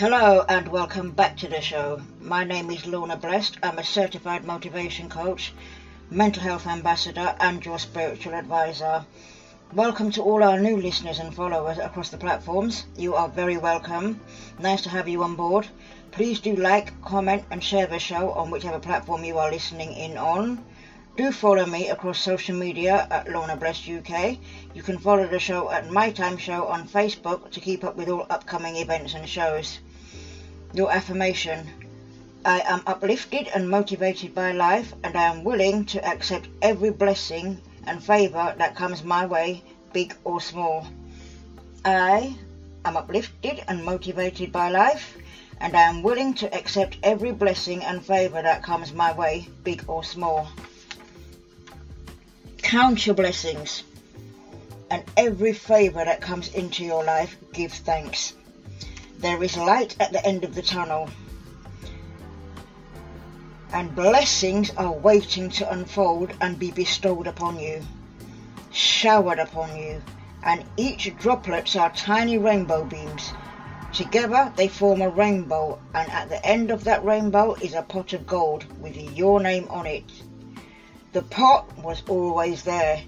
Hello and welcome back to the show. My name is Lorna Blessed. I'm a certified motivation coach, mental health ambassador, and your spiritual advisor. Welcome to all our new listeners and followers across the platforms. You are very welcome. Nice to have you on board. Please do like, comment, and share the show on whichever platform you are listening in on. Do follow me across social media at Lorna Blessed UK. You can follow the show at My Time Show on Facebook to keep up with all upcoming events and shows. Your affirmation. I am uplifted and motivated by life, and I am willing to accept every blessing and favour that comes my way, big or small. I am uplifted and motivated by life, and I am willing to accept every blessing and favour that comes my way, big or small. Count your blessings, and every favour that comes into your life, give thanks. There is light at the end of the tunnel, and blessings are waiting to unfold and be bestowed upon you, showered upon you, and each droplets are tiny rainbow beams. Together they form a rainbow, and at the end of that rainbow is a pot of gold with your name on it. The pot was always there.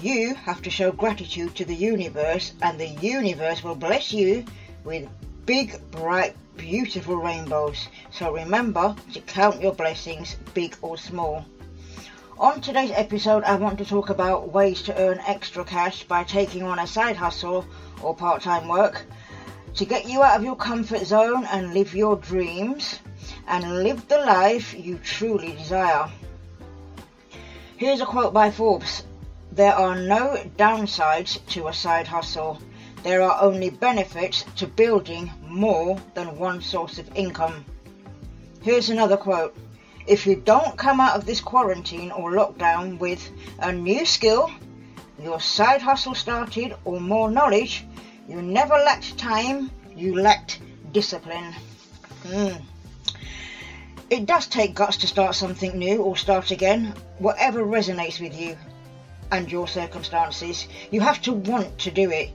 You have to show gratitude to the universe, and the universe will bless you with big, bright, beautiful rainbows. So remember to count your blessings, big or small. On today's episode, I want to talk about ways to earn extra cash by taking on a side hustle or part time work to get you out of your comfort zone and live your dreams and live the life you truly desire. Here's a quote by Forbes There are no downsides to a side hustle. There are only benefits to building more than one source of income. Here's another quote. If you don't come out of this quarantine or lockdown with a new skill, your side hustle started, or more knowledge, you never lacked time, you lacked discipline. Mm. It does take guts to start something new or start again, whatever resonates with you and your circumstances. You have to want to do it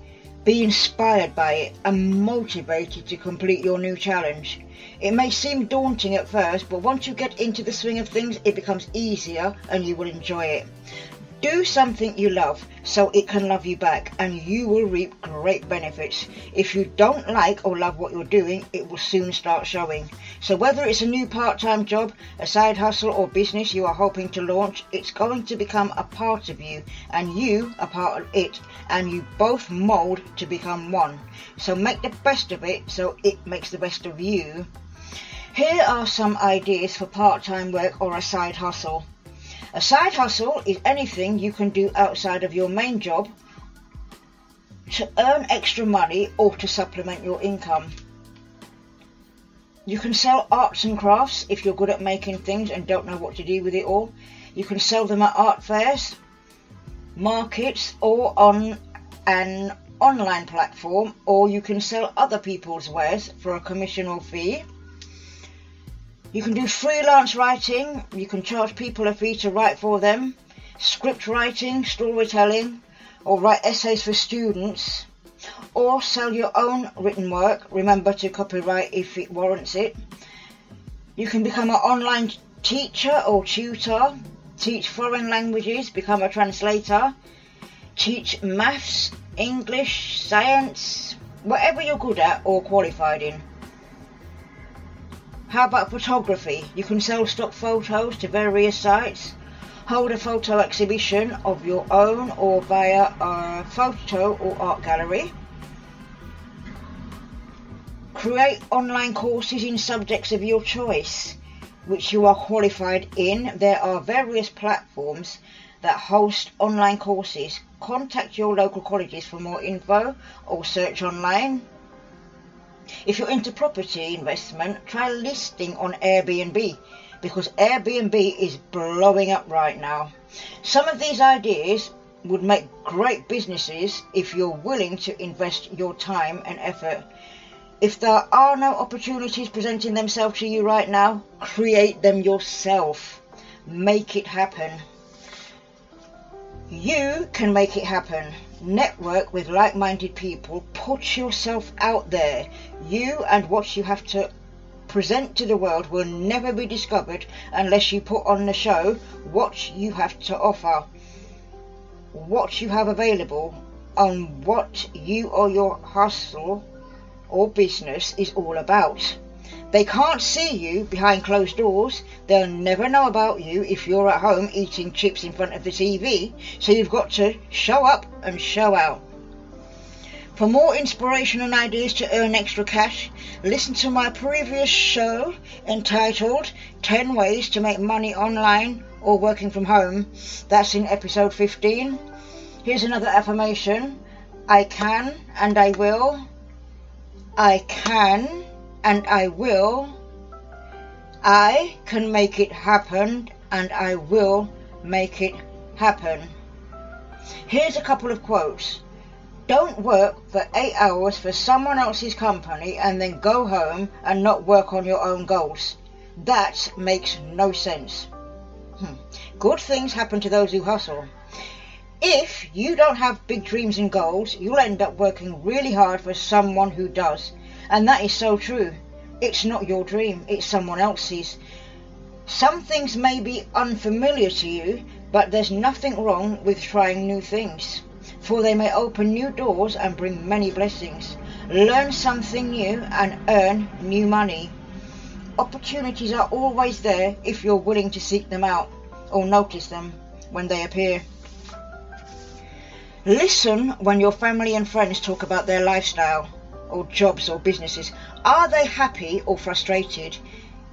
be inspired by it and motivated to complete your new challenge. It may seem daunting at first, but once you get into the swing of things, it becomes easier and you will enjoy it. Do something you love so it can love you back and you will reap great benefits. If you don't like or love what you're doing, it will soon start showing. So whether it's a new part-time job, a side hustle or business you are hoping to launch, it's going to become a part of you and you a part of it and you both mold to become one. So make the best of it so it makes the best of you. Here are some ideas for part-time work or a side hustle. A side hustle is anything you can do outside of your main job to earn extra money or to supplement your income. You can sell arts and crafts if you're good at making things and don't know what to do with it all. You can sell them at art fairs, markets, or on an online platform, or you can sell other people's wares for a commission or fee. You can do freelance writing, you can charge people a fee to write for them, script writing, storytelling, or write essays for students, or sell your own written work. Remember to copyright if it warrants it. You can become an online teacher or tutor, teach foreign languages, become a translator, teach maths, English, science, whatever you're good at or qualified in. How about photography? You can sell stock photos to various sites, hold a photo exhibition of your own or via a photo or art gallery, create online courses in subjects of your choice which you are qualified in. There are various platforms that host online courses. Contact your local colleges for more info or search online. If you're into property investment, try listing on Airbnb because Airbnb is blowing up right now. Some of these ideas would make great businesses if you're willing to invest your time and effort. If there are no opportunities presenting themselves to you right now, create them yourself. Make it happen. You can make it happen. Network with like minded people, put yourself out there. You and what you have to present to the world will never be discovered unless you put on the show what you have to offer, what you have available, and what you or your hustle or business is all about. They can't see you behind closed doors. They'll never know about you if you're at home eating chips in front of the TV. So you've got to show up and show out. For more inspiration and ideas to earn extra cash, listen to my previous show entitled 10 Ways to Make Money Online or Working from Home. That's in episode 15. Here's another affirmation I can and I will. I can and I will. I can make it happen and I will make it happen. Here's a couple of quotes. Don't work for eight hours for someone else's company and then go home and not work on your own goals. That makes no sense. Hmm. Good things happen to those who hustle. If you don't have big dreams and goals, you'll end up working really hard for someone who does. And that is so true. It's not your dream, it's someone else's. Some things may be unfamiliar to you, but there's nothing wrong with trying new things for they may open new doors and bring many blessings. Learn something new and earn new money. Opportunities are always there if you're willing to seek them out or notice them when they appear. Listen when your family and friends talk about their lifestyle or jobs or businesses. Are they happy or frustrated?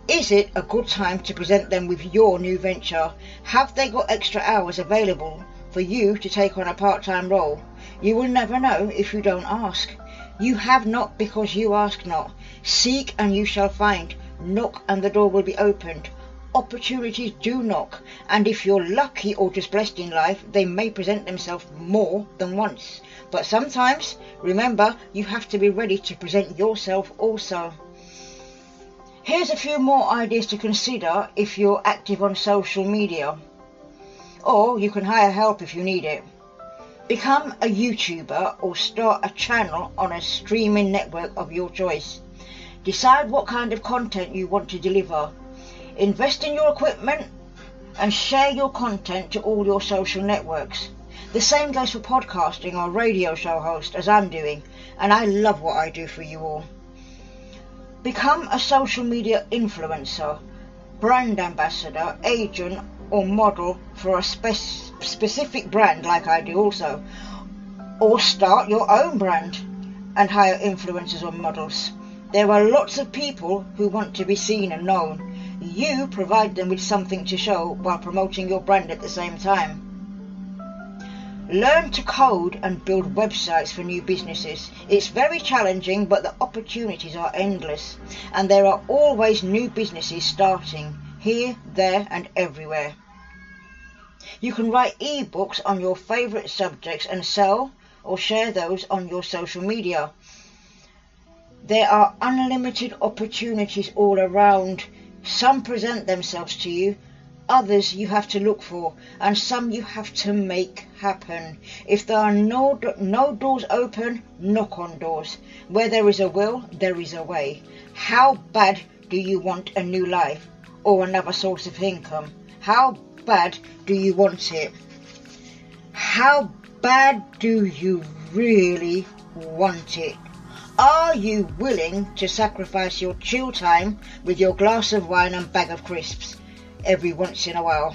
Is it a good time to present them with your new venture? Have they got extra hours available for you to take on a part-time role. You will never know if you don't ask. You have not because you ask not. Seek and you shall find. Knock and the door will be opened. Opportunities do knock, and if you're lucky or just blessed in life, they may present themselves more than once. But sometimes, remember, you have to be ready to present yourself also. Here's a few more ideas to consider if you're active on social media or you can hire help if you need it. Become a YouTuber or start a channel on a streaming network of your choice. Decide what kind of content you want to deliver. Invest in your equipment and share your content to all your social networks. The same goes for podcasting or radio show host as I'm doing, and I love what I do for you all. Become a social media influencer, brand ambassador, agent, or model for a spe- specific brand like I do also. Or start your own brand and hire influencers or models. There are lots of people who want to be seen and known. You provide them with something to show while promoting your brand at the same time. Learn to code and build websites for new businesses. It's very challenging, but the opportunities are endless, and there are always new businesses starting here, there, and everywhere. You can write ebooks on your favorite subjects and sell or share those on your social media. There are unlimited opportunities all around. Some present themselves to you, others you have to look for, and some you have to make happen. If there are no, no doors open, knock on doors. Where there is a will, there is a way. How bad do you want a new life or another source of income? How bad do you want it? How bad do you really want it? Are you willing to sacrifice your chill time with your glass of wine and bag of crisps every once in a while?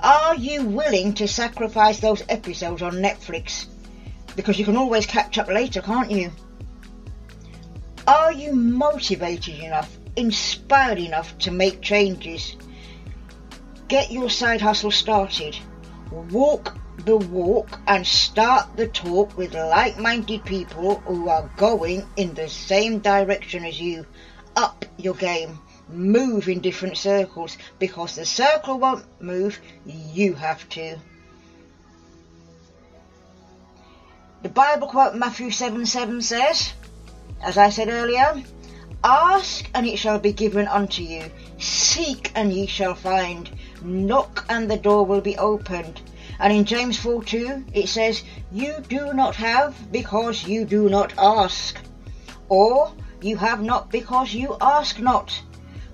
Are you willing to sacrifice those episodes on Netflix? Because you can always catch up later, can't you? Are you motivated enough, inspired enough to make changes? Get your side hustle started. Walk the walk and start the talk with like minded people who are going in the same direction as you. Up your game. Move in different circles because the circle won't move, you have to. The Bible quote Matthew 7 7 says, as I said earlier, Ask and it shall be given unto you. Seek and ye shall find. Knock and the door will be opened. And in James 4 2, it says, You do not have because you do not ask. Or you have not because you ask not.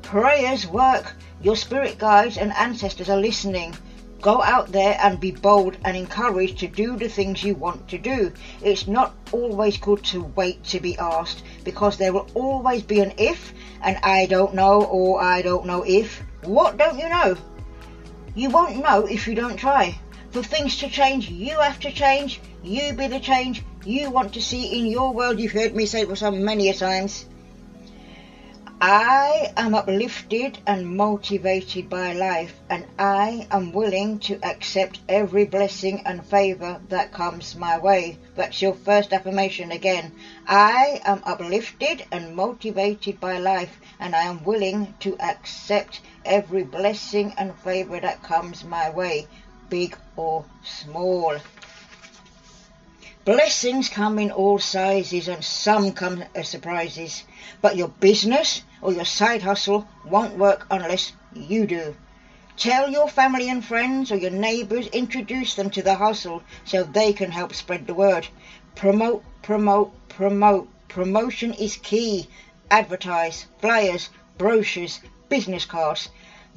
Prayers work. Your spirit guides and ancestors are listening. Go out there and be bold and encouraged to do the things you want to do. It's not always good to wait to be asked because there will always be an if and I don't know or I don't know if. What don't you know? You won't know if you don't try. For things to change, you have to change. You be the change you want to see in your world. You've heard me say it so many a times. I am uplifted and motivated by life, and I am willing to accept every blessing and favor that comes my way. That's your first affirmation again. I am uplifted and motivated by life, and I am willing to accept every blessing and favor that comes my way, big or small. Blessings come in all sizes, and some come as surprises. But your business or your side hustle won't work unless you do. Tell your family and friends or your neighbours, introduce them to the hustle so they can help spread the word. Promote, promote, promote. Promotion is key. Advertise, flyers, brochures, business cards.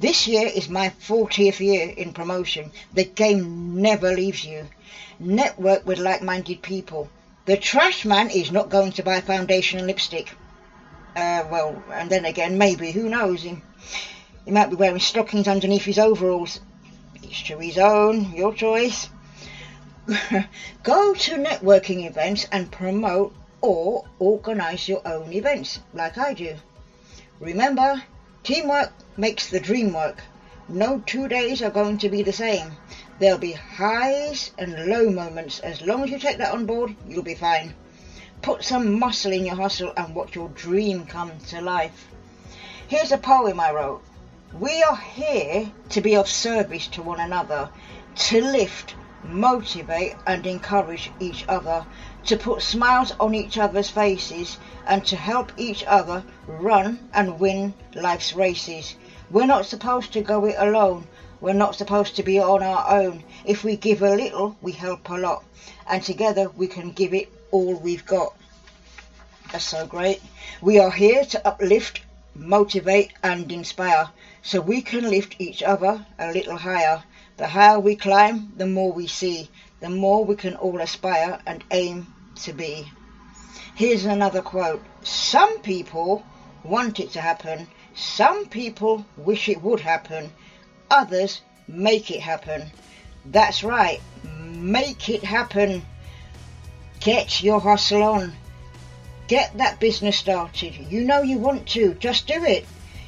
This year is my 40th year in promotion. The game never leaves you. Network with like-minded people. The trash man is not going to buy foundation and lipstick. Uh, well, and then again, maybe, who knows? He, he might be wearing stockings underneath his overalls. Each to his own, your choice. Go to networking events and promote or organise your own events, like I do. Remember, teamwork makes the dream work. No two days are going to be the same. There'll be highs and low moments. As long as you take that on board, you'll be fine. Put some muscle in your hustle and watch your dream come to life. Here's a poem I wrote. We are here to be of service to one another, to lift, motivate and encourage each other, to put smiles on each other's faces and to help each other run and win life's races. We're not supposed to go it alone. We're not supposed to be on our own. If we give a little, we help a lot. And together we can give it all we've got. That's so great. We are here to uplift, motivate and inspire so we can lift each other a little higher. The higher we climb, the more we see, the more we can all aspire and aim to be. Here's another quote. Some people want it to happen. Some people wish it would happen. Others make it happen. That's right. Make it happen. Get your hustle on. Get that business started. You know you want to. Just do it.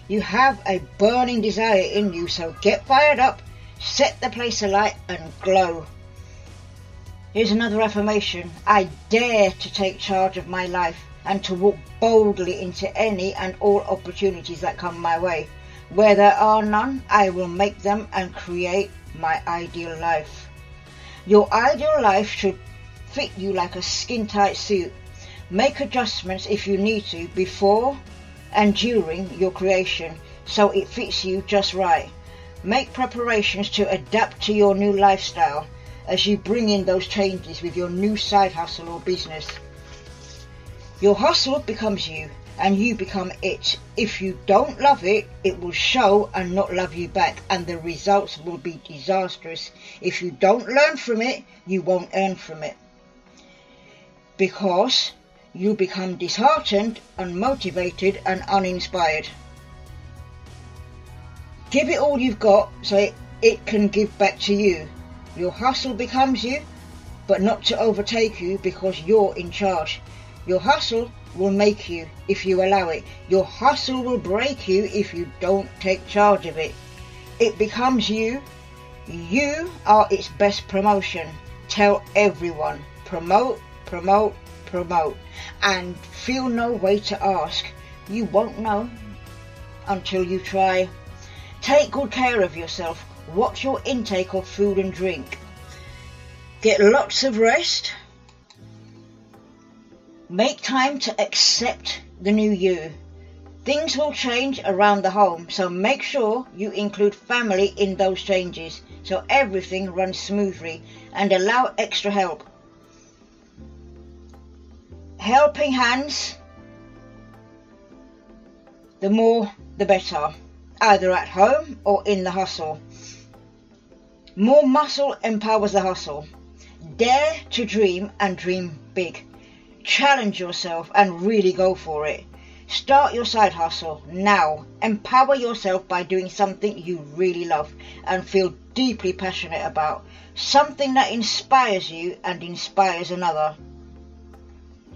You have a burning desire in you, so get fired up, set the place alight, and glow. Here's another affirmation. I dare to take charge of my life and to walk boldly into any and all opportunities that come my way. Where there are none, I will make them and create my ideal life. Your ideal life should fit you like a skin tight suit. Make adjustments if you need to before and during your creation so it fits you just right. Make preparations to adapt to your new lifestyle as you bring in those changes with your new side hustle or business. Your hustle becomes you and you become it. If you don't love it, it will show and not love you back and the results will be disastrous. If you don't learn from it, you won't earn from it. Because you become disheartened, unmotivated, and uninspired. Give it all you've got so it, it can give back to you. Your hustle becomes you, but not to overtake you because you're in charge. Your hustle will make you if you allow it. Your hustle will break you if you don't take charge of it. It becomes you. You are its best promotion. Tell everyone. Promote, promote, promote and feel no way to ask. You won't know until you try. Take good care of yourself. Watch your intake of food and drink. Get lots of rest. Make time to accept the new you. Things will change around the home, so make sure you include family in those changes so everything runs smoothly and allow extra help. Helping hands, the more the better, either at home or in the hustle. More muscle empowers the hustle. Dare to dream and dream big. Challenge yourself and really go for it. Start your side hustle now. Empower yourself by doing something you really love and feel deeply passionate about. Something that inspires you and inspires another.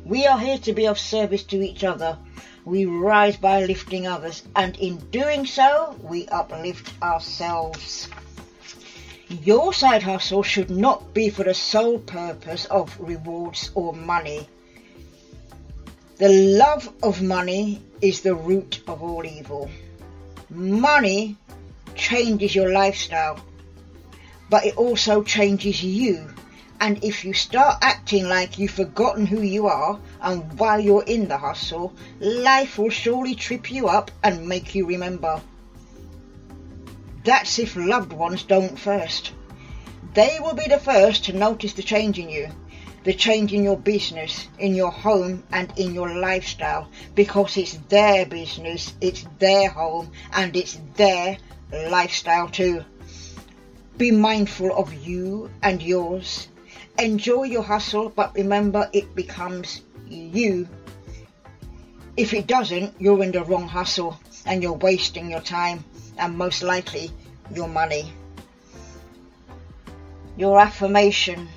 We are here to be of service to each other. We rise by lifting others, and in doing so, we uplift ourselves. Your side hustle should not be for the sole purpose of rewards or money. The love of money is the root of all evil. Money changes your lifestyle, but it also changes you. And if you start acting like you've forgotten who you are and while you're in the hustle, life will surely trip you up and make you remember. That's if loved ones don't first. They will be the first to notice the change in you the change in your business, in your home, and in your lifestyle because it's their business, it's their home, and it's their lifestyle too. Be mindful of you and yours. Enjoy your hustle, but remember it becomes you. If it doesn't, you're in the wrong hustle and you're wasting your time and most likely your money. Your affirmation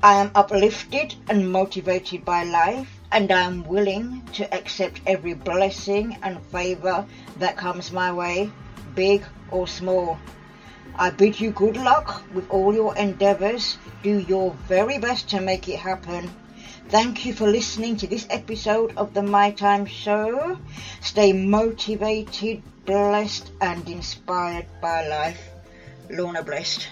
I am uplifted and motivated by life, and I am willing to accept every blessing and favor that comes my way, big or small. I bid you good luck with all your endeavors. Do your very best to make it happen. Thank you for listening to this episode of the My Time Show. Stay motivated, blessed, and inspired by life. Lorna Blessed.